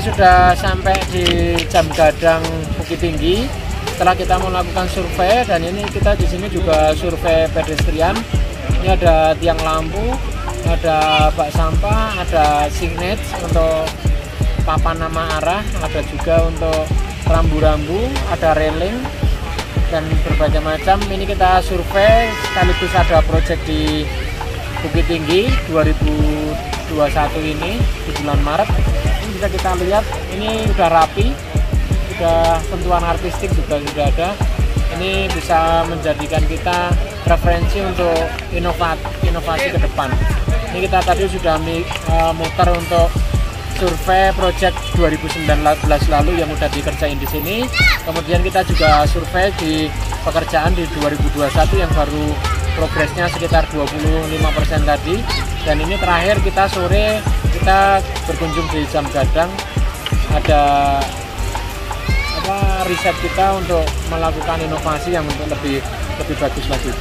sudah sampai di Jam Gadang Bukit Tinggi. Setelah kita melakukan survei dan ini kita di sini juga survei pedestrian. Ini ada tiang lampu, ada bak sampah, ada signet untuk papan nama arah, ada juga untuk rambu-rambu, ada railing dan berbagai macam. Ini kita survei sekaligus ada proyek di Bukit Tinggi 2021 ini di bulan Maret. Bisa kita lihat ini udah rapi, sudah sentuhan artistik juga sudah ada. Ini bisa menjadikan kita referensi untuk inovasi, inovasi ke depan. Ini kita tadi sudah uh, muter untuk survei project 2019 lalu yang sudah dikerjain di sini. Kemudian kita juga survei di pekerjaan di 2021 yang baru progresnya sekitar 25% tadi. Dan ini terakhir kita sore kita berkunjung di Jam Gadang ada apa riset kita untuk melakukan inovasi yang untuk lebih lebih bagus lagi.